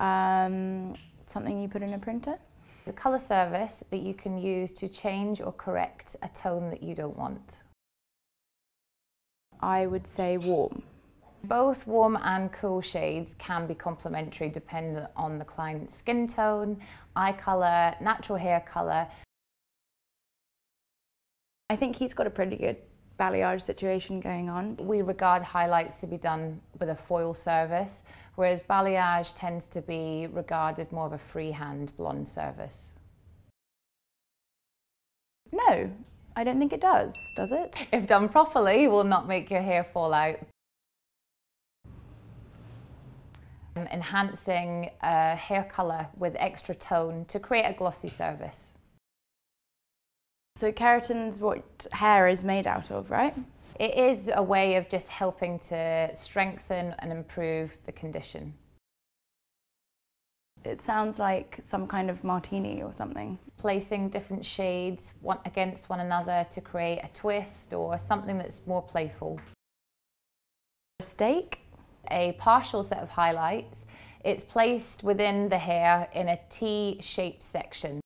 Um, something you put in a printer? a colour service that you can use to change or correct a tone that you don't want. I would say warm. Both warm and cool shades can be complementary depending on the client's skin tone, eye colour, natural hair colour. I think he's got a pretty good balayage situation going on. We regard highlights to be done with a foil service, whereas balayage tends to be regarded more of a freehand blonde service. No, I don't think it does, does it? If done properly, it will not make your hair fall out. Enhancing uh, hair colour with extra tone to create a glossy service. So keratin's what hair is made out of, right? It is a way of just helping to strengthen and improve the condition. It sounds like some kind of martini or something. Placing different shades one against one another to create a twist or something that's more playful. A Steak? A partial set of highlights. It's placed within the hair in a T-shaped section.